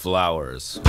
flowers.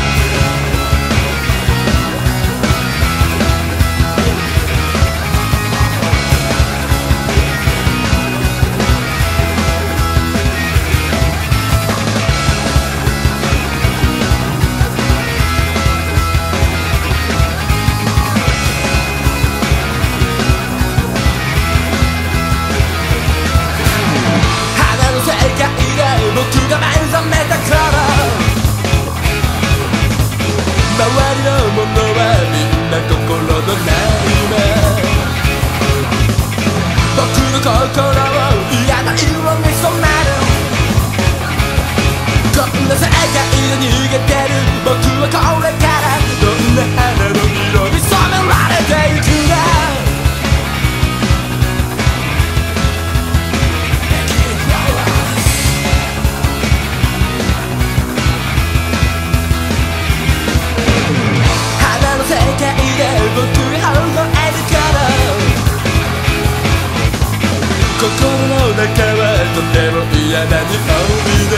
みんな心の内面僕の心心の中はとても嫌な匂いだ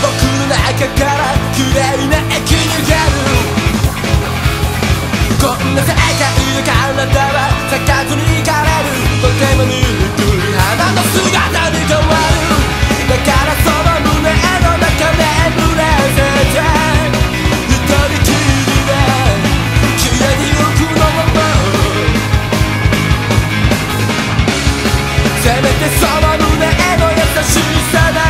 僕の中から綺麗な駅にがる。こんな世界で体は咲かずに触る胸の優しさだ